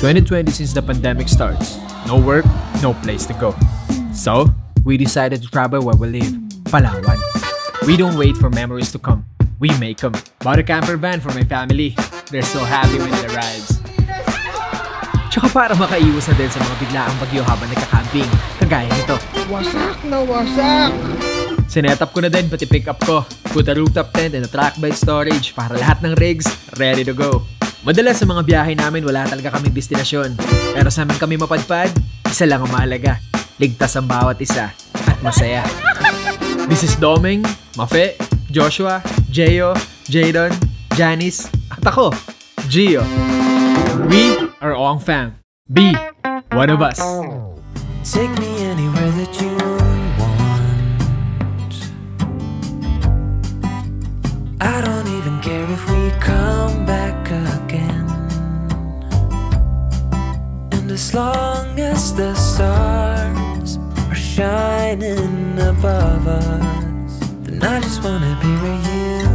2020 since the pandemic starts. No work, no place to go. So, we decided to travel where we live, Palawan. We don't wait for memories to come. We make them. Bought a camper van for my family. They're so happy when it arrives. Tsaka para makaiwas na din sa mga biglaang bagyo habang nagka-camping, kagaya nito. Wasak na wasak! Sinetap ko na din pati pick up ko. Put a rooftop tent and a track bed storage para lahat ng rigs ready to go. Madalas sa mga biyahe namin wala talaga kaming destinasyon. Pero sa amin kami mapadpad, isa lang ang mahalaga. Ligtas ang bawat isa at masaya. This is Doming, Mafe, Joshua, Jeyo, Jadon, Janice, at ako, Gio. We are Ong Fam. Be one of us. Take me anywhere that you want. I don't even care if as long as the stars are shining above us, then I just wanna be with you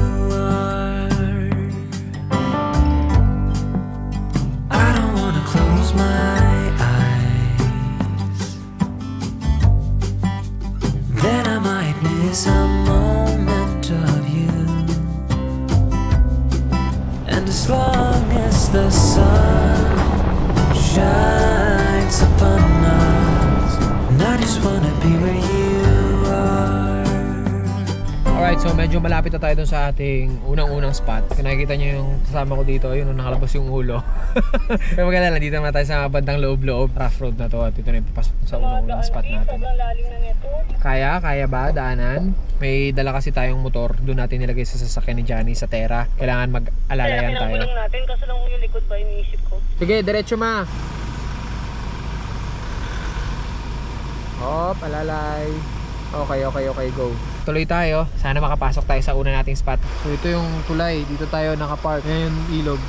dun sa ating unang-unang spot. Kung nakikita nyo yung kasama ko dito, yun, nung nakalabas yung ulo. Pero maganda lang, dito na tayo sa bandang loob-loob. Rough road na to at ito na yung papasok sa unang-unang spot natin. Kaya, kaya ba daanan? May dala kasi tayong motor. Doon natin nilagay sa sasakyan ni Johnny sa Terra. Kailangan mag-alalayan tayo. lang natin kasi lang yung likod ba iniisip ko. Sige, diretso ma. Hop, alalay. Okay, okay, okay, go. Tuloy tayo. Sana makapasok tayo sa una nating spot. So ito yung tulay. Dito tayo nakapark. Ngayon, ilog.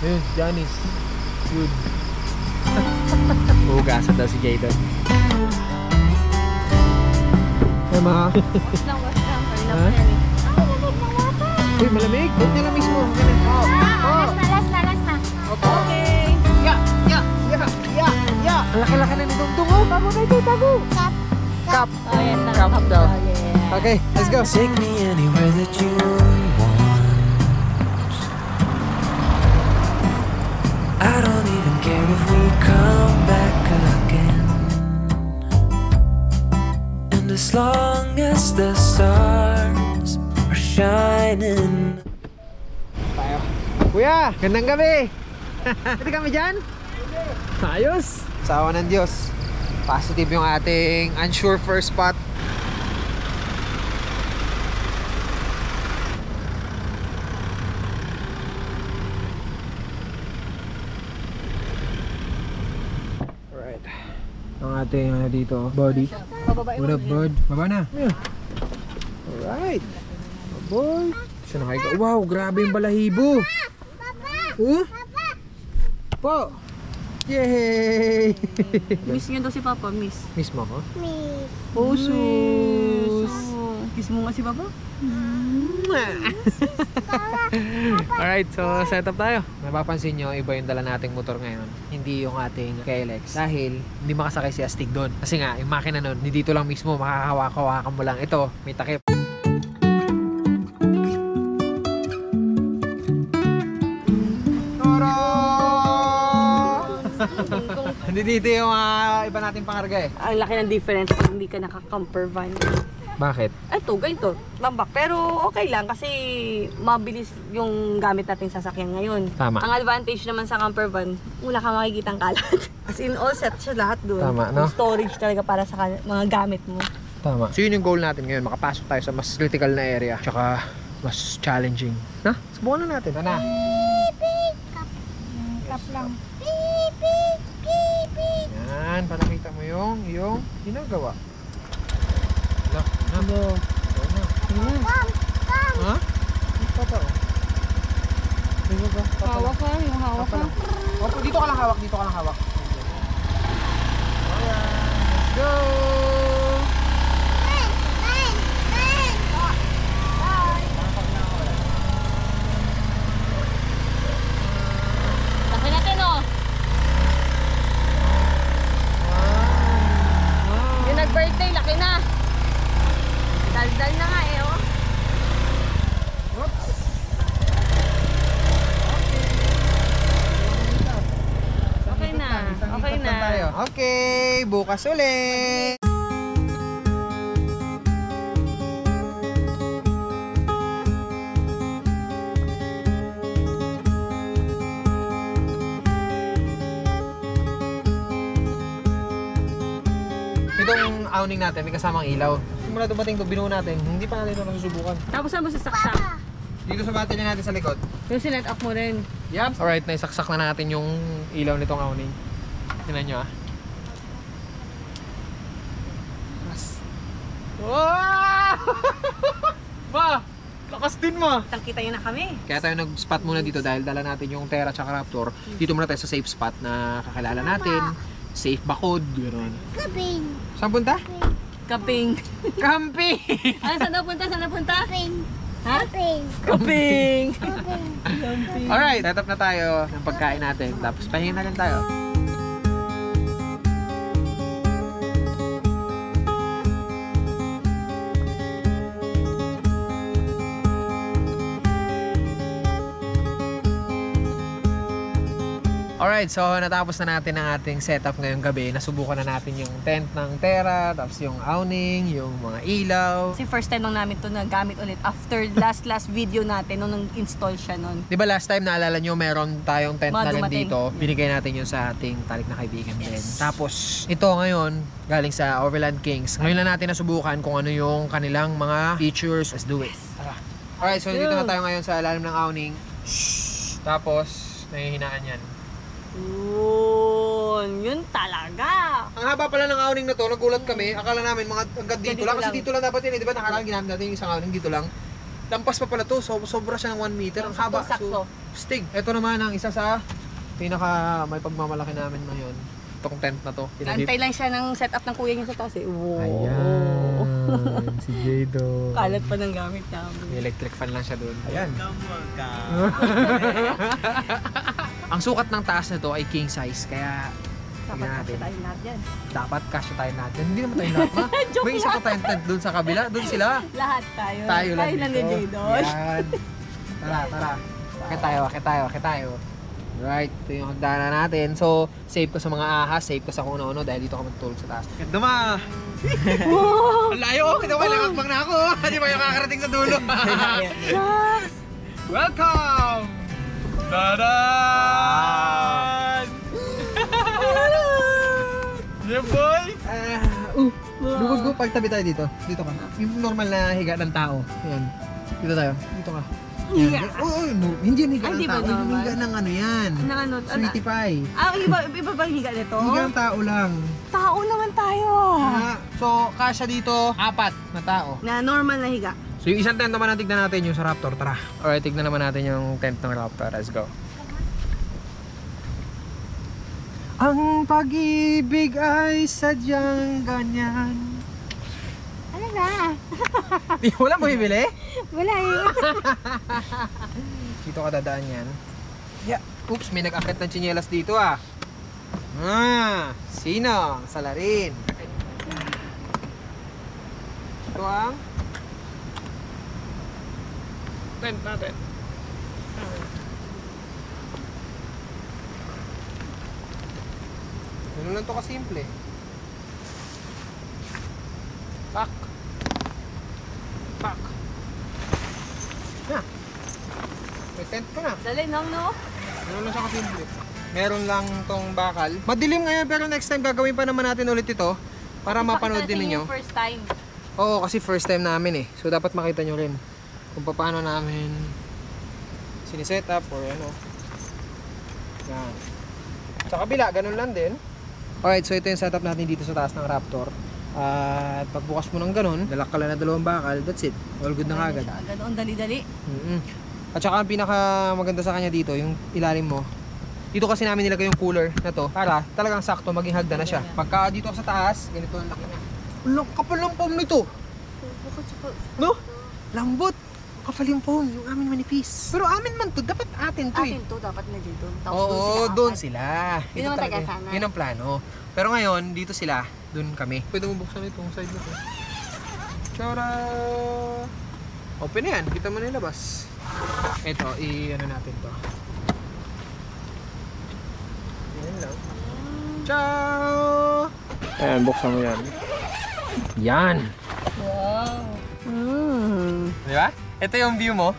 Ayun, Janice. Yun. Hugasan daw si Jadon. Ay, ma. Was lang, was lang. Ha? pa yan. Uy, malamig. Huwag niya lang mismo. Ganun. Oh. Oh. Okay. Ya, ya, ya, ya, ya! Ang laki-laki na ni Dungdung. Oh, tago na ito, tago. Cup! Oh, yes. Cup daw. Yeah. Okay, let's go. Take me anywhere that you want. I don't even care if we come back again. And as long as the stars are shining. tayo. Kuya, gandang gabi. Pwede kami dyan? Ayos. Sa awa ng Diyos. Positive yung ating unsure first spot. Alright. Ang ating ano dito, body. What up, bud? Baba na. Yeah. Alright. Boy. Siya nakahiga. Wow, grabe yung balahibo. Huh? Po. Yay! Miss niyo daw si Papa, miss. Miss mo ko? Oh, sus. Kiss mo nga si Papa. Alright, so set up tayo. Napapansin nyo, iba yung dala nating motor ngayon. Hindi yung ating KLX. Dahil hindi makasakay si Astig doon. Kasi nga, yung makina nun, hindi dito lang mismo, makakahawak-hawakan mo lang. Ito, may takip. Dito yung ah, iba nating pangarga eh. Ang laki ng difference pag hindi ka naka-camper van. Bakit? Ito, ganito. Lambak. Pero okay lang kasi mabilis yung gamit nating sasakyan ngayon. Tama. Ang advantage naman sa camper van, wala kang makikitang kalat. As in, all set siya lahat doon. Tama, no? Yung storage talaga para sa mga gamit mo. Tama. So yun yung goal natin ngayon, makapasok tayo sa mas critical na area. Tsaka mas challenging. Na? Subukan na natin. Tana. Kap lang. Yan, panakita mo yung, yung ginagawa. Wala, na. Ano? Wala na. Ha? Ano pa ba? Ano ba? Hawak ka, yung hawak ka. Opo, dito ka lang hawak, dito ka lang hawak. Ayan, let's go! Laki natin oh. Okay, bukas ulit. Itong awning natin, may kasamang ilaw. Simula dumating to, binuo natin. Hindi pa natin ito nasusubukan. Tapos saan mo sasaksak? Dito sa battery natin sa likod. Yung sinet up mo rin. Yup. Alright, naisaksak na natin yung ilaw nitong awning. Tingnan nyo ah. Mas. Wow! ma! Lakas din ma! Kitang-kita niyo na kami. Kaya tayo nag-spot muna dito dahil dala natin yung Terra at Raptor. Dito muna tayo sa safe spot na kakilala natin. Safe bakod, gano'n. Kaping. Saan punta? Kaping. Camping! ano, saan na punta? Saan na punta? Kaping. Ha? Kaping. Kaping. Kaping. Alright, set up na tayo ng pagkain natin. Tapos pahinga na rin tayo. Alright, so natapos na natin ang ating setup ngayong gabi. Nasubukan na natin yung tent ng Terra, tapos yung awning, yung mga ilaw. Kasi first time lang namin to nagamit ulit after last last video natin nung nag-install siya nun. Di ba last time naalala nyo meron tayong tent Mga na rin dumating. dito. Binigay natin yun sa ating talik na kaibigan din. Tapos ito ngayon galing sa Overland Kings. Ngayon lang natin nasubukan kung ano yung kanilang mga features. Let's do it. Tara. Alright, so dito na tayo ngayon sa ilalim ng awning. Shhh. Tapos, nahihinaan yan. Yun, yun talaga. Ang haba pala ng awning na to, nagulat kami. Akala namin mga hanggang dito, Dito lang. Kasi lang. dito lang dapat yun. eh. Di ba nakaraan ginamit natin yung isang awning dito lang. Lampas pa pala to. So, sobra siya ng 1 meter. Ang haba. Sakto-sakto. So, stig. Ito naman ang isa sa pinaka may pagmamalaki namin ngayon. Itong tent na to. Antay lang siya ng setup ng kuya niya sa taas eh. Wow. Ayan. si Jado. Kalat pa ng gamit namin. May electric fan lang siya doon. Ayan. ang sukat ng taas na to ay king size. Kaya Dapat natin. tayo yan. dapat kasya tayo natin. Hindi naman tayo. Joke May isa pa tayong tent doon sa kabila. Doon sila. Lahat tayo. Tayo lang tayo lang dito. Jay doon. Yan. Tara, tara. Akit tayo, akit tayo, akit tayo. Right, ito yung hagdanan natin. So, save ko sa mga ahas, save ko sa kung ano-ano dahil dito ka matutulog sa taas. Ganda ma! Ang layo! Kita ba, nakakbang na ako! Hindi ba yung kakarating sa dulo? Welcome! Tadan! yeah, boy! Uh, uh, Lugod ko, pagtabi tayo dito. Dito ka. Yung normal na higa ng tao. Ayan. Dito tayo. Dito ka. Higa? Oo, oh, no. hindi yan higa Ay, ng tao. Yung higa ng ano yan. Ng ano? Sweetie pie. Ah, iba, iba ba yung higa nito? Higa ng tao lang. Tao naman tayo. Ah, so, kasya dito, apat na tao. Na normal na higa. So, yung isang tent naman na tignan natin yung sa Raptor. Tara. Alright, tignan naman natin yung tent ng Raptor. Let's go. Ang pag-ibig ay sadyang ganyan. Ano na? Di, wala mo bibili? Wala eh. Dito ka dadaan yan. Yeah. Oops, may nag-akit ng tsinelas dito ah. Ah, sino? Salarin. Ito ang tent natin. Ganun lang to kasimple. Pak. Pak. Na. May tent ka na. Dali, no, no? Meron lang siya kasimple. Meron lang tong bakal. Madilim ngayon pero next time gagawin pa naman natin ulit ito para mapanood din ninyo. First time. Oo, kasi first time namin eh. So dapat makita nyo rin kung paano namin siniset up or ano. Yan. Sa kabila, ganun lang din. Alright, so ito yung setup natin dito sa taas ng Raptor. At pagbukas mo ng ganun, dalak ka lang na dalawang bakal, that's it. All good na kagad. Ganoon, dali-dali. mm At saka ang pinaka maganda sa kanya dito, yung ilalim mo. Dito kasi namin nilagay yung cooler na to para talagang sakto maging hagda na siya. Pagka dito sa taas, ganito ang laki niya. Ang kapal ng foam nito. No? Lambot. Kapal yung foam, yung amin manipis. Pero amin man to, dapat atin to eh. Atin to, dapat na dito. Tapos Oo, doon doon sila. sila. Yun Ito ang talaga- taga-sana. Yun ang plano. Pero ngayon, dito sila, doon kami. Pwede mo buksan itong side na to. Tsara! Open na yan, kita mo na yung labas. Ito, i-ano natin to. Yan lang. Ciao! Ayan, buksan mo yan. Yan! Mm. Di ba? Ito yung view mo.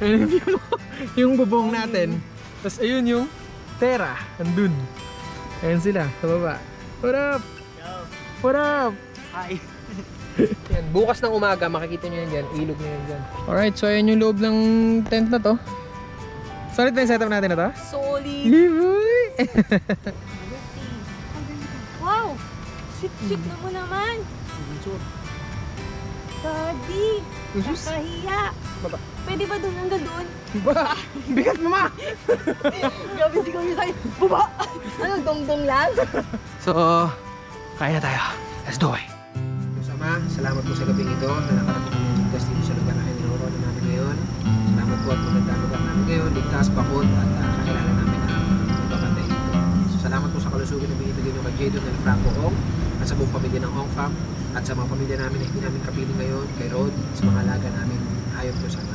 Ayun yung view mo. yung bubong natin. Tapos ayun yung Terra. Andun. Ayan sila, sa baba. What up? What up? Hi. yan, bukas ng umaga, makikita nyo yan dyan. Ilog na yan dyan. Alright, so ayan yung loob ng tent na to. Solid na yung setup natin na to? Solid. Liboy! Wow! Shit-shit na mo naman. Daddy! Nakahiya. Baba. Pwede ba doon hanggang doon? Ba? Bigat mo ma! Grabe di kami sa'yo. Baba! Ano, dong-dong lang? So, kaya na tayo. Let's do it. Sama, salamat po sa gabing ito na nakarating ng ligtas dito sa lugar na kinoroon namin ngayon. Salamat po at maganda lugar namin ngayon. Ligtas, bakod at uh, kakilala namin ang magpapantay dito. So, salamat po sa kalusugan na binibigay nyo kay Jadon and Franco Ong at sa buong pamilya ng Ong Fam at sa mga pamilya namin na hindi namin kapiling ngayon, kay Rod, sa mga alaga namin ayon po sama.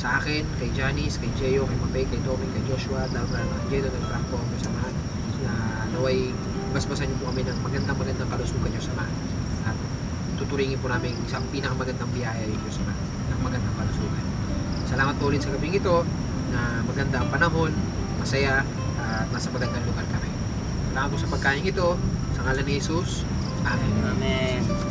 Sa akin, kay Janice, kay Jeyo, kay Mapay, kay Tommy, kay Joshua, kay Jadon and Franco Ong kasama na naway basbasan niyo po kami ng magandang magandang kalusugan niyo sama at tuturingin po namin isang pinakamagandang biyaya niyo sama ng magandang kalusugan. Salamat po ulit sa gabing ito na maganda ang panahon, masaya at nasa magandang lugar kami. Salamat po sa pagkain ito sa ngalan ni Jesus. Amen. Amen. Papa!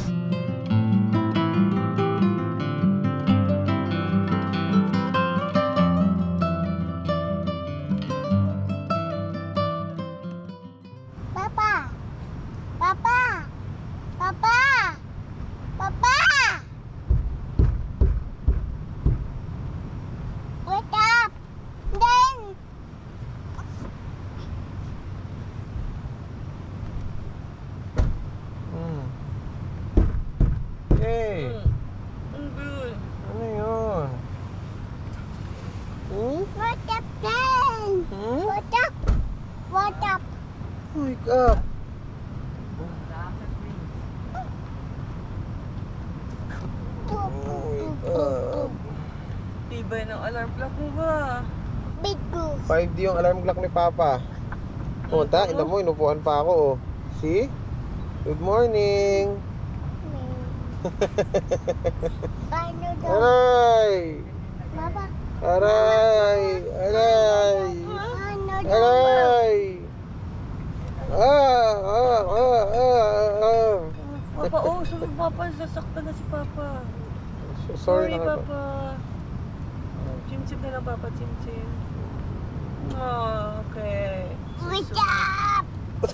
Yung alarm clock ni Papa. Pumunta, ina mo, inupuan pa ako. Oh. See? Good morning! Paano daw? Aray! Papa! Aray! Aray! Aray! Ah! Ah! Ah! Ah! ah. Papa, oh, sunod Papa, sasaktan na si Papa. So- Sorry, Sorry na Papa. Chim-chim na lang, Papa, chim-chim. Oh, okay. Wake up!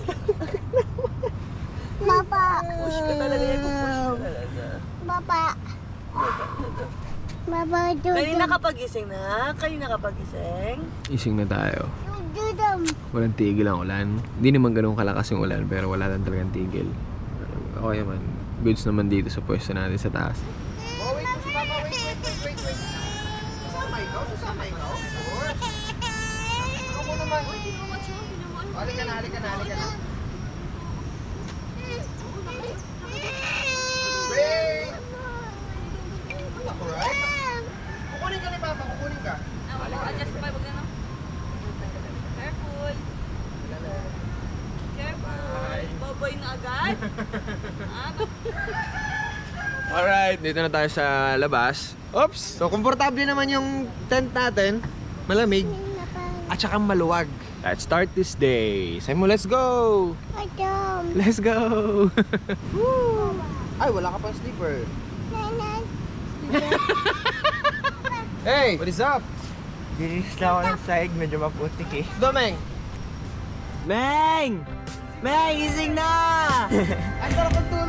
Papa! Push ka talaga yan, push ka talaga. Papa! Papa, do Kanina ka pagising na? Kanina ka pagising? Ising na tayo. Them. Walang tigil ang ulan. Hindi naman ganun kalakas yung ulan, pero wala lang talagang tigil. Ako naman, goods naman dito sa pwesto natin sa taas. Halika na, halika na, halika na. Wait! Ako, right? Kukunin ka ni Papa, kukunin ka. Adjust pa, wag na. Careful. Careful. Baboy na agad. Alright, dito na tayo sa labas. Oops! So, komportable naman yung tent natin. Malamig. At saka maluwag. Let's start this day. Say mo, let's go! Adam. Let's go! Woo! Ay, wala ka pang sleeper. Nanan. Hey! What is up? Dinis lang ako ng sahig, medyo maputik eh. Domeng! Meng! Meng, gising na! Ang sarap ang tulog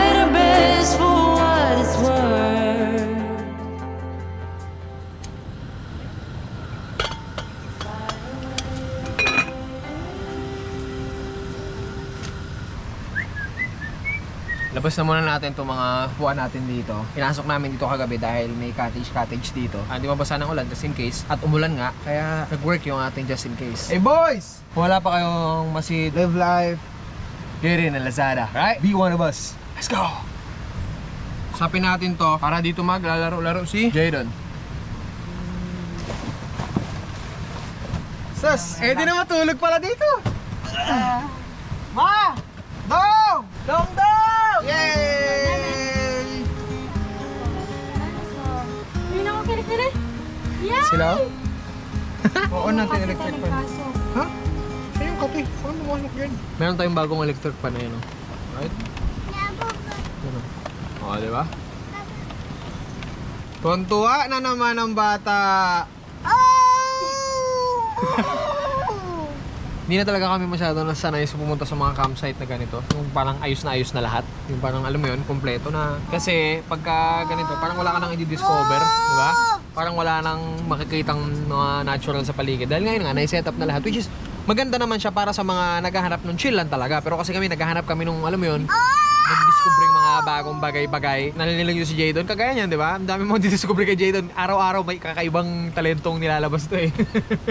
Labas na muna natin itong mga buwan natin dito. Pinasok namin dito kagabi dahil may cottage-cottage dito. Ah, di mabasa ng ulan just in case. At umulan nga, kaya nag-work yung ating just in case. Hey boys! Kung wala pa kayong masid, live life, get in na Lazada. Right? Be one of us. Let's go! Sapin natin to para dito maglalaro-laro si Jadon. Sus! Eh di na matulog pala dito! Ma! Dong! Dong Dong! Yay! Yeah! Sila? Oo natin electric fan. Ha? Siya yung kape. Paano pumasok yun? Meron tayong bagong electric fan na yun. oh. Right? Ano? Oo, di ba? Tuntua na naman ang bata. Hindi na talaga kami masyado nasanay sa pumunta sa mga campsite na ganito. Yung parang ayos na ayos na lahat. Yung parang alam mo yun, kompleto na. Kasi pagka ganito, parang wala ka nang i-discover, di ba? Parang wala nang makikitang mga natural sa paligid. Dahil ngayon nga, nai-set up na lahat. Which is, maganda naman siya para sa mga naghahanap ng chill lang talaga. Pero kasi kami, naghahanap kami nung, alam mo yun, nag-discover mga bagong bagay-bagay. Nalililang yun si Jadon. Kagaya niyan, di ba? Ang dami mong discover kay Jadon. Araw-araw may kakaibang talentong nilalabas to eh.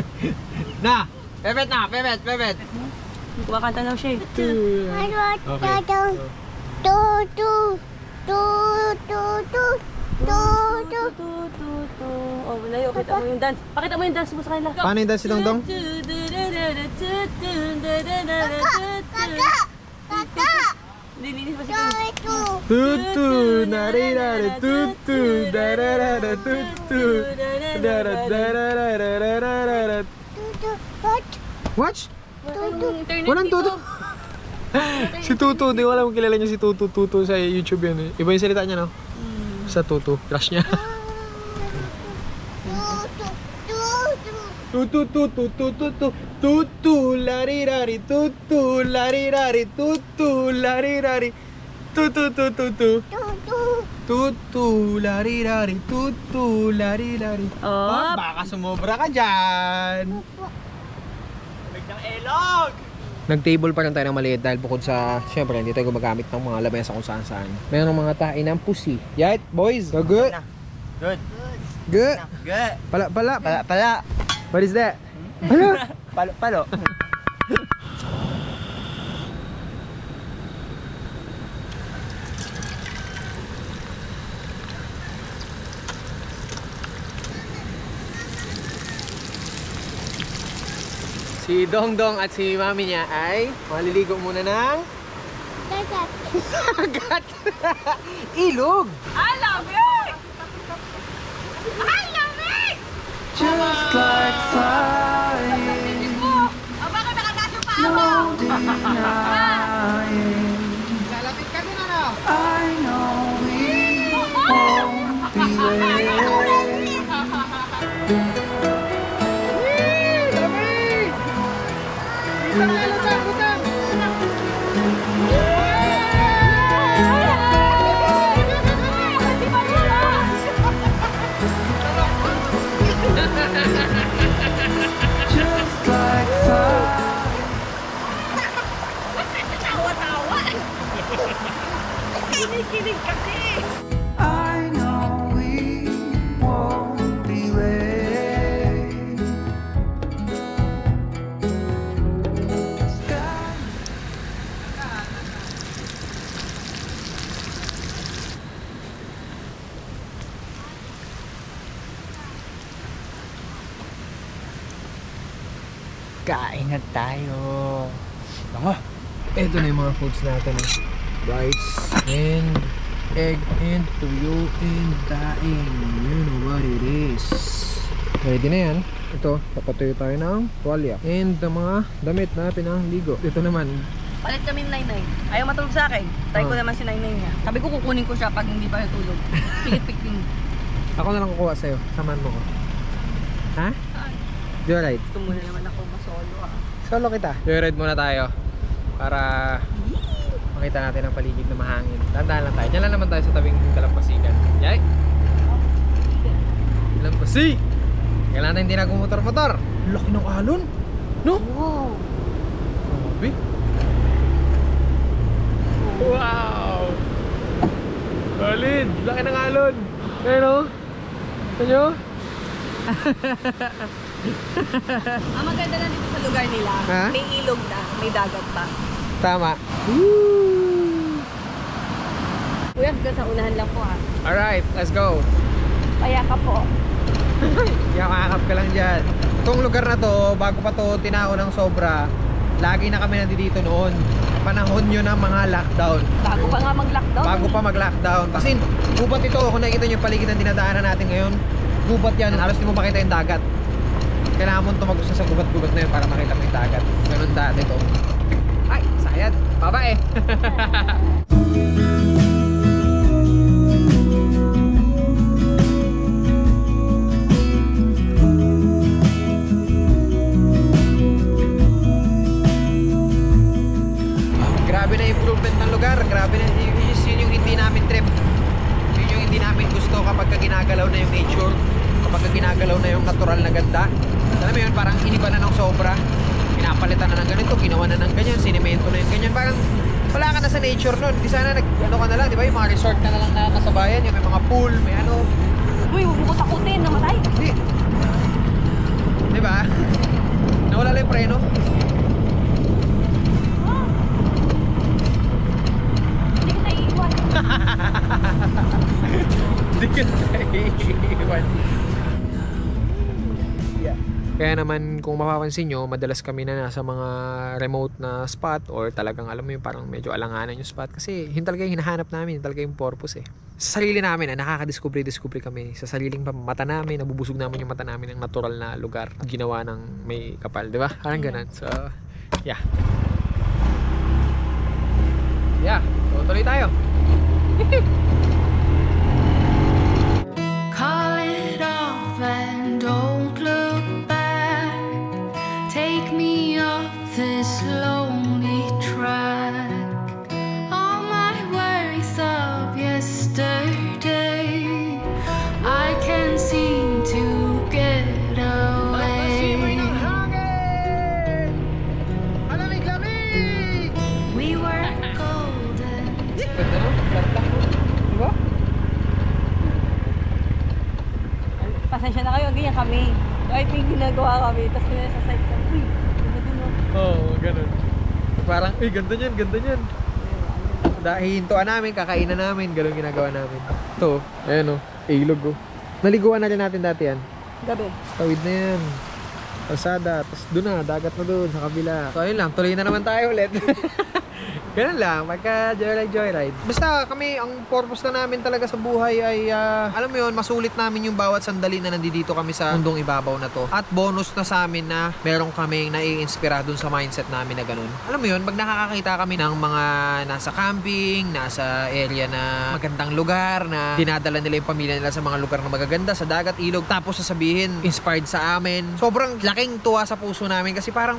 na! Pepet na! Pepet! Pepet! Kumakanta daw siya eh. Okay. Tu, tu, tu, tu, tu, tu, tu. Tu, tu, tu. Oh, layo. Kita mo yung dance. Pakita mo yung dance mo sa kanila. Paano yung dance si Dongdong? Kakak, kakak. Nilinis pa si King. Tu, Tutu, narirari, tutu, dararara, tutu, dara, darararararara. What? Watch? Internet Walang tutu. si Tutu, di ko alam kung kilala niyo si Tutu. Tutu sa YouTube yan eh. Iba yung salita niya, no? Sa Tutu. Crush niya. Tu, tu, tu, tu. Tutu, tutu, tutu, tutu, larirari, tutu, larirari, tutu, larirari, tutu, tutu, tutu. Tu, tu. Tutu, larirari, tutu, larirari. Oh. Ah, baka sumobra ka dyan. Nag-table pa rin tayo ng maliit dahil bukod sa, syempre, hindi tayo gumagamit ng mga lamesa kung saan saan. Meron mga tain ng pusi. Yeah, boys, go good? Good. Good. Good. Pala, pala. Pala, pala. What is that? Pala. Palo, palo. Si Dongdong at si mami niya ay maliligo muna ng Kakak. agat. Ilog. Just like fire. No denying. Foods natin. Eh. Rice and egg and tuyo and daing. You know what it is. Ready na yan. Ito, papatuyo tayo ng tuwalya. And ang mga damit na pinangligo. Ito naman, Palit kami ni Nainay. Ayaw matulog sa akin. Try ko Oh. naman si Nainay niya. Sabi ko kukunin ko siya pag hindi pa natulog. Pikit-piking. ako na lang kukuha sa'yo. Samahan mo ko. Ha? Alright? Gusto mo na naman ako masolo. Solo kita. Joyride muna tayo. Para makita natin ang paligid na mahangin. Tandaan lang tayo. Diyan lang naman tayo sa tabing kalampasigan. Yay! Kalampasi! Kailangan natin hindi nagmumotor-motor. Laki ng alon. No? Wow. Grabe. Wow! Solid! Laki ng alon. Pero, ito nyo? Ang maganda na dito sa lugar nila, Ha? may ilog na, may dagat pa. Tama. Kuya, hanggang sa unahan lang po ah. Alright, let's go. Kaya ka po. Yakakap ka lang dyan. Itong lugar na to, bago pa to tinao ng sobra, lagi na kami nandito noon. Panahon nyo ng mga lockdown. Bago pa nga mag-lockdown. Bago pa mag-lockdown. Kasi gubat ito, kung nakikita nyo yung paligid ng dinadaanan natin ngayon, gubat yan, halos di mo makita yung dagat. Kailangan mo tumagos sa gubat-gubat na yun para makita mo yung dagat. Ganun dati to. Ay, sayad. Babae. Grabe na improvement ng lugar. Grabe na. Yun yung hindi namin trip. Yun yung hindi namin gusto kapag ka ginagalaw na yung nature. Kapag ka ginagalaw na yung natural na ganda. Alam mo yun, parang iniba na ng sobra. Pinapalitan na ng ganito, ginawa na ng ganyan, sinemento na yung ganyan. Parang wala ka na sa nature nun. Di sana nag, ano ka na lang, di ba? Yung mga resort ka na lang na kasabayan. Yung may mga pool, may ano. Uy, huwag mo takutin, namatay. Di. Di ba? Nawala lang yung preno. Hindi kita iiwan. Hindi ka naiiwan. Kaya naman kung mapapansin nyo, madalas kami na nasa mga remote na spot or talagang alam mo yung parang medyo alanganan yung spot kasi yun talaga yung hinahanap namin, yun talaga yung purpose eh. Sa sarili namin, ah, nakakadiscovery-discovery kami. Sa sariling mata namin, nabubusog namin yung mata namin ng natural na lugar ginawa ng may kapal, di ba? Parang ganun. So, yeah. Yeah, so tuloy tayo. Call it off and Pasensya na kayo, ganyan kami. Kahit may ginagawa kami, tapos may nasa side ka, uy, oh. Oo, oh, ganun. Parang, eh, ganda niyan, ganda niyan. Dahil hintuan namin, kakainan namin, ganun ginagawa namin. Ito, ayan o, ilog o. Naliguan na rin natin dati yan. Gabi. Tawid na yan. Kalsada, tapos doon na, dagat na doon, sa kabila. So ayun lang, tuloy na naman tayo ulit. Ganun lang, magka joyride joyride. Basta kami, ang purpose na namin talaga sa buhay ay, ah, alam mo yun, masulit namin yung bawat sandali na nandito kami sa mundong ibabaw na to. At bonus na sa amin na meron kaming nai-inspira dun sa mindset namin na ganun. Alam mo yun, pag nakakakita kami ng mga nasa camping, nasa area na magandang lugar, na dinadala nila yung pamilya nila sa mga lugar na magaganda, sa dagat, ilog, tapos sasabihin, inspired sa amin. Sobrang laking tuwa sa puso namin kasi parang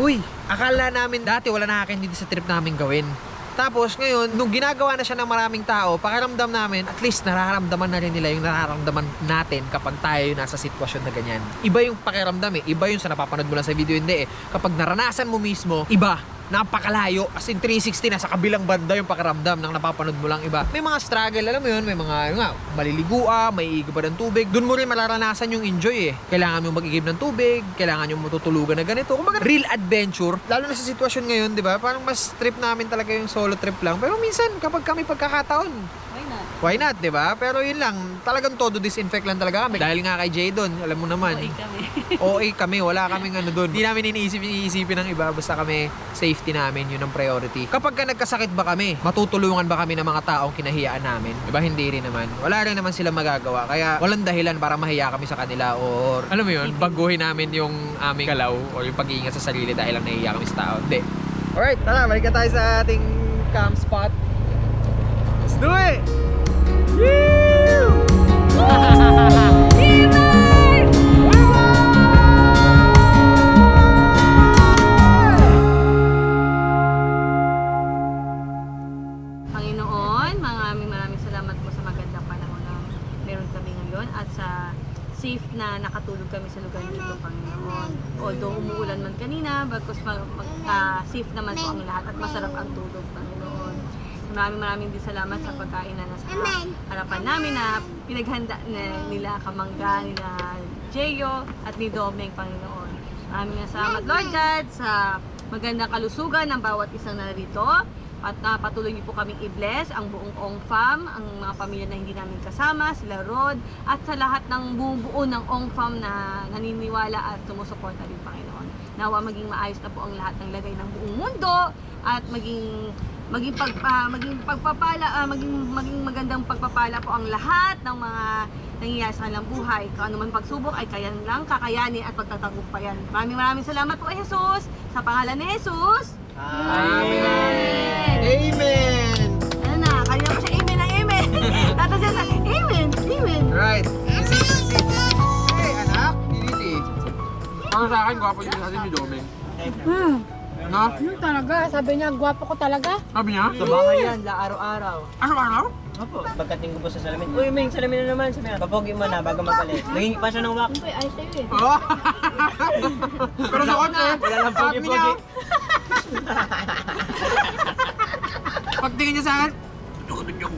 Uy, akala namin dati wala nakakaintindi sa trip namin gawin. Tapos ngayon, nung ginagawa na siya ng maraming tao, pakiramdam namin, at least nararamdaman na rin nila yung nararamdaman natin kapag tayo nasa sitwasyon na ganyan. Iba yung pakiramdam eh. Iba yung sa napapanood mo lang sa video, hindi eh. Kapag naranasan mo mismo, iba napakalayo. As in 360 na sa kabilang banda yung pakiramdam ng napapanood mo lang iba. May mga struggle alam mo yun may mga yun nga maliligua may igib ng tubig. Doon mo rin mararanasan yung enjoy eh. Kailangan mo mag-igib ng tubig kailangan yung matutulugan na ganito. Kumbaga real adventure. Lalo na sa sitwasyon ngayon di ba? Parang mas trip namin talaga yung solo trip lang. Pero minsan kapag kami pagkakataon not? why not di ba pero yun lang talagang todo disinfect lang talaga kami dahil nga kay Jay doon alam mo naman Okay kami. OA kami, wala kaming ano doon. Hindi namin iniisip, iniisipin ng iba, basta kami safety namin, yun ang priority. Kapag ka nagkasakit ba kami, matutulungan ba kami ng mga taong kinahiyaan namin? Diba? Hindi rin naman. Wala rin naman sila magagawa. Kaya walang dahilan para mahiya kami sa kanila or alam mo yun, baguhin namin yung aming galaw or yung pag-iingat sa sarili dahil lang nahiya kami sa tao. Hindi. Alright, tara, balik na tayo sa ating camp spot do it! Panginoon, maraming maraming salamat po sa magandang panahon na meron kami ngayon at sa safe na nakatulog kami sa lugar nito, Panginoon. Although umuulan man kanina, bagkos mag, mag, uh, safe naman po ang lahat at masarap ang tulog, Panginoon. Maraming maraming din salamat sa pagkain na nasa harapan namin na pinaghanda na nila Kamangga, nila Jeyo at ni Domeng, Panginoon. Maraming salamat, Lord God, sa magandang kalusugan ng bawat isang narito. At ah, patuloy niyo po kaming i-bless ang buong Ong Fam, ang mga pamilya na hindi namin kasama, sila Rod, at sa lahat ng buo ng Ong Fam na naniniwala at sumusuporta rin, Panginoon. Nawa maging maayos na po ang lahat ng lagay ng buong mundo at maging maging pag ah, maging pagpapala ah, maging maging magandang pagpapala po ang lahat ng mga nangyayari sa kanilang buhay. Kung ano man pagsubok ay kaya lang kakayanin at pagtatagumpayan. Maraming maraming salamat po kay Jesus. Sa pangalan ni Jesus. Amen! Amen! Ano na, kanina ko siya amen ng amen. Tapos siya sa amen, amen. Right. Sit, sit. Hey, anak. Diniti. Para sa akin, gwapo yung natin ni Domeng. Hmm. No? Yun talaga, sabi niya, gwapo ko talaga. Sabi niya? Sa bahay yan, la araw-araw. Araw-araw? Opo, pagkating ko po sa salamin. Uy, Ming, salamin na naman. Sabi niya, papogi mo na bago magalit. Naging pa siya ng wax. Uy, ay sa'yo eh. Oo. Pero sa kotse, Wala lang pogi-pogi. niya, Pagtingin niya sa akin, tutukan niya ko.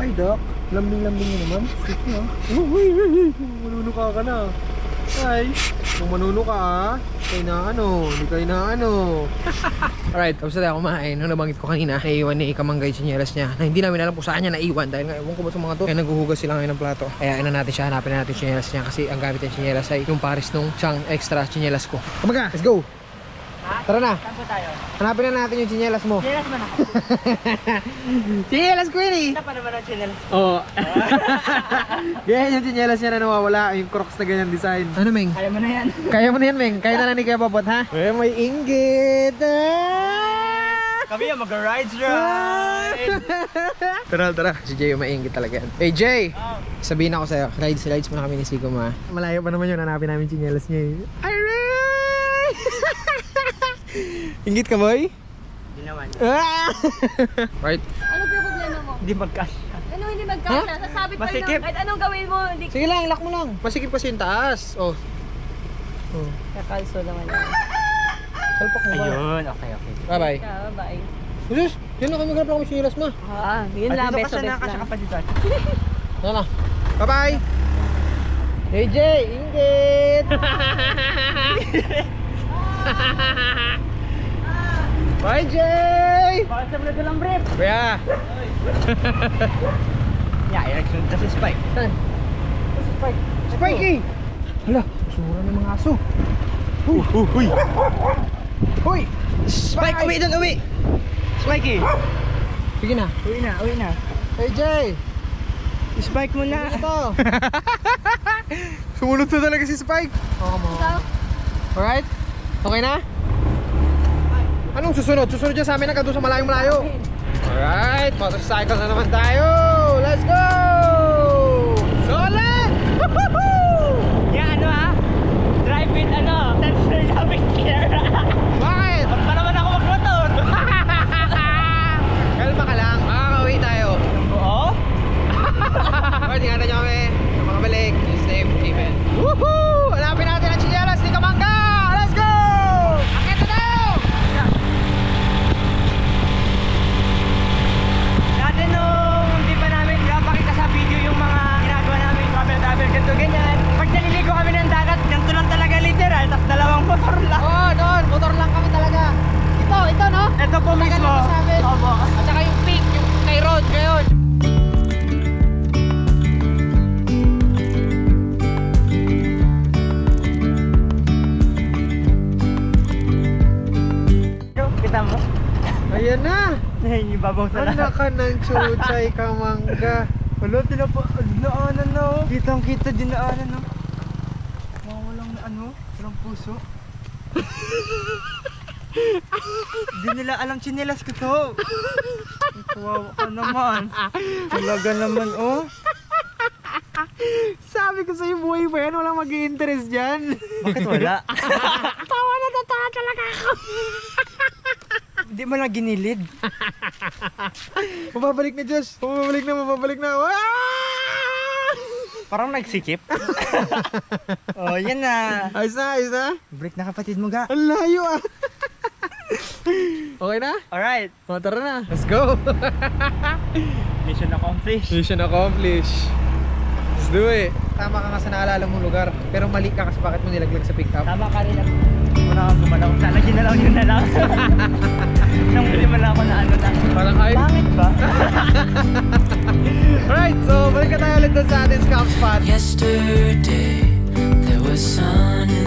Ay, Doc. Lambing-lambing niyo naman. Sige, ha? Oh, uy, uy, uy. Manunuka ka na. Ay, kung manunuka, ha? Kaya na ano, hindi kayo na ano. Alright, tapos na tayo kumain. Nung nabanggit ko kanina, naiwan ni Kamanggay sa nyelas niya na hindi namin alam kung saan niya naiwan dahil nga ewan ko ba sa mga to. Kaya naghuhugas sila ngayon ng plato. Kaya ina natin siya, hanapin na natin yung nyelas niya kasi ang gamit ng nyelas ay yung pares nung isang extra nyelas ko. Kamaga, let's go! Tara na, Saan po tayo? hanapin na natin yung nyelas mo. Chinelas mo na. Nyelas ko yun eh! Ito pa naman ang chinelas. Oo. Ganyan yung nyelas niya na nawawala, yung crocs na ganyan design. Ano, Meng? Kaya mo na yan. Kaya mo na yan, Meng. Kaya na na ni Kuya Popot, ha? Eh, may inggit. Ah! Kami yung mag-rides ride. tara, tara. Si Jay yung mainggit talaga yan. Hey, Jay! Sabihin ako sa'yo, rides, rides muna kami ni Sigum, ha? Malayo pa naman yun, hanapin namin chinelas niya, eh. Aray! Inggit ka, boy? Hindi naman. Ah! right? Ano ba yung problema mo? Hindi magkasya. Ano hindi magkasya? Sasabit pa rin ng- Kahit anong gawin mo, hindi Sige lang, lock mo lang. Masikip kasi yung taas. Oh. Oh. kakalso naman yan. Salpak mo ba? Ayun, okay, okay. Bye-bye. Kaya, bye. Jesus, yun na kami maghanap lang kami chinelas, ma. Ah, yun At lang, dito beso ka siya beso nakasya lang. ka pa dito. Yan na. Bye-bye! Hey Jay, inggit! Bye Jay! Bakit sa mga dalang brief? Kuya! Yeah, election kasi Spike. Saan? Spike. Spikey! Hala, sumura ng mga aso. Huy! Huy! Huy! Huy! Spike, uwi doon, uwi! Spikey! Sige na. Uwi na, uwi na. Hey Jay! Spike mo na. Ito! Sumunod na talaga si Spike. Oo, mo. Alright? Okay na? Anong susunod? Susunod dyan sa amin hanggang doon sa malayong malayo. Alright, motorcycle na naman tayo. Let's go! Solid! Woohoo! Yeah, ano ha? Drive with ano? Tension having care. Bakit? Pa naman ako magmotor. Kalma ka lang. Makakauwi tayo. Oo? Alright, ingatan nyo kami. Sa mga balik. Stay safe. Amen. Woohoo! Hanapin natin Babaw sa Anak lahat. ka ng chuchay kamangga. Wala, tinapa, dinaanan na oh. Kitang kita dinaanan no. Mga walang ano, walang puso. Di nila alam chinelas ko to. Kawawa ka naman. Talaga naman oh. Sabi ko sa'yo, buhay pa yan. Walang mag interest dyan. Bakit wala? Tawa na tatawa talaga ako. Hindi mo lang ginilid. Mababalik na, Josh. Mababalik na, mababalik na. Ah! Parang nagsikip. oh, yan na. Ayos na, ayos na. Break na kapatid mo ga. Ang layo ah. okay na? Alright. O, tara na. Let's go. Mission accomplished. Mission accomplished. Let's do it. Tama ka nga sa naalala mong lugar. Pero mali ka kasi bakit mo nilaglag sa pickup. Tama ka rin. Wala kang gumalaw. Sana ginalaw yun na lang. Nang hindi man ako na ano lang. Parang ay. Bakit ba? Alright, so balik ka tayo ulit sa ating scam spot. Yesterday there was sun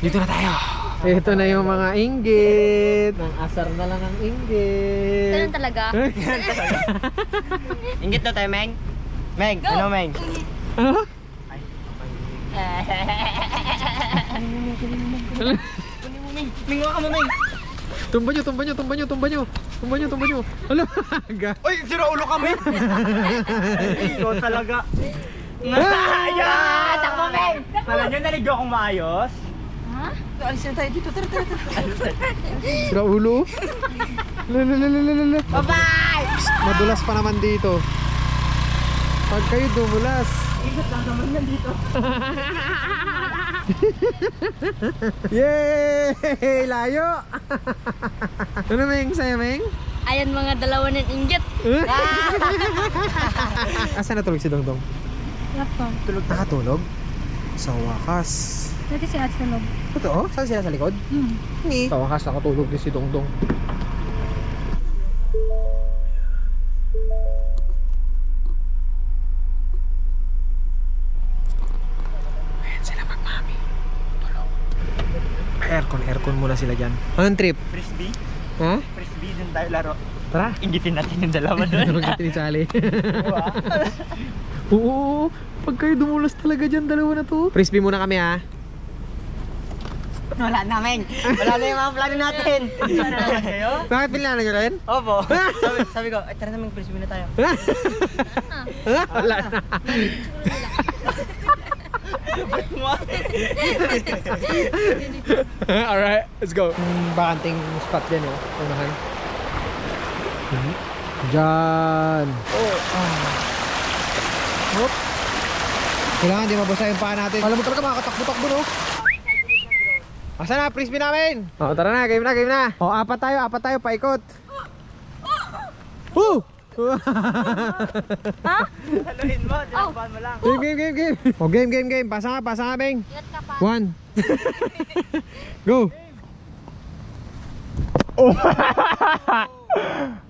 dito na tayo. Ito na yung mga inggit. Nang asar na lang ang inggit. Ganun talaga? Ingit na tayo, Meng. Meng, ano, Meng? Ano? Meng, ka mo, Meng. Tumba nyo, tumba nyo, tumba nyo, tumba nyo. Tumba nyo, tumba nyo. Ala, ga. Uy, sira ulo kami. Ikaw talaga. Ayan! Takbo, Meng! Kala nyo, naligo akong maayos? Sira ulo. Bye-bye! Madulas pa naman dito. Pag kayo dumulas. Ingat lang naman yan dito. Yay! Layo! ano Meng? Sa'yo Meng? Ayan mga dalawa ng inggit. Asa natulog si Dongdong? Laptop. Tulog nakatulog? Sa wakas. Dati si Ats loob. Totoo? Saan sila sa likod? Hmm. Ni. Sa wakas nakatulog din si Dongdong. Ayan sila magmami. Tulog. Aircon, aircon muna sila dyan. Anong trip? Frisbee? Ha? Frisbee din tayo laro. Tara. Ingitin natin yung dalawa doon. Huwag natin isali. Diba? Oo, pag kayo dumulas talaga dyan, dalawa na to. Frisbee muna kami ha. Wala na, Meng. Wala na yung mga plano natin. Wala na kayo? Bakit pinilala nyo rin? Opo. sabi, sabi ko, ay tara na, Meng, na tayo. Wala na. Alright, let's go. Bakanting spot din oh. Unahan. Hmm. Diyan. Oh. Ah. Hop. Kailangan di mabasa yung paa natin. Alam mo talaga makakatakbo-takbo no? Asa na, frisbee namin? Oo, tara na, game na, game na. O, apat tayo, apat tayo, paikot. Woo! Haluhin mo, tinapahan mo lang. Game, game, game, game. O, game, game, game. Pasa nga, pasa nga, Beng. Ingat ka pa. One. Go.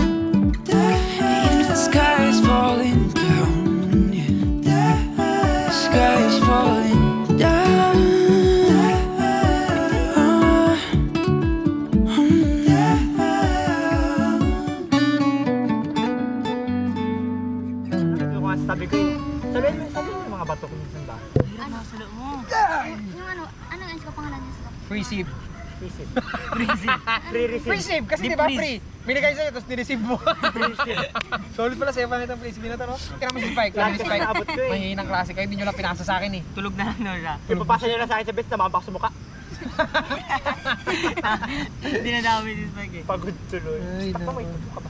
Free save kasi di ba free? Binigay sa'yo tapos nireceive mo. Solid pala sa'yo pa nitong free save na to, no? Kaya naman si Spike. naabot ko eh. Mahihinang klase kayo, hindi nyo lang pinasa sa akin eh. Tulog na lang siya. Ipapasa niyo na sa akin sa best na mabak sa mukha. Hindi na dami si Spike eh. Pagod tuloy. Ay, Takpa mo, naku. ito ka. Sa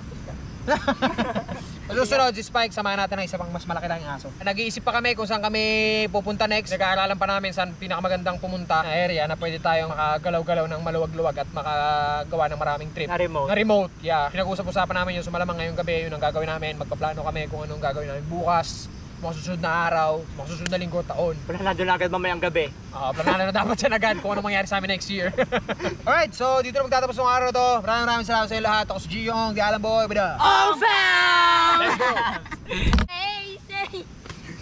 susunod, si Spike, samahan natin ng isa pang mas malaki lang yung aso. Nag-iisip pa kami kung saan kami pupunta next. Nag-aaralan pa namin saan pinakamagandang pumunta na area na pwede tayong makagalaw-galaw ng maluwag-luwag at makagawa ng maraming trip. Na remote. Na remote, yeah. Pinag-usap-usapan namin yung sumalamang ngayong gabi, yun ang gagawin namin. Magpaplano kami kung anong gagawin namin bukas, mga susunod na araw, mga susunod na linggo, taon. Wala na agad mamayang gabi. Uh, planahan na dapat siya agad kung anong mangyari sa amin next year. Alright, so dito na magtatapos ng araw na to. Maraming maraming salamat sa inyo lahat. Ako si Giyong, The Alan Boy, with a... Oh, fam! Let's go! Say,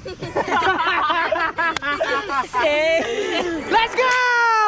say. Let's go!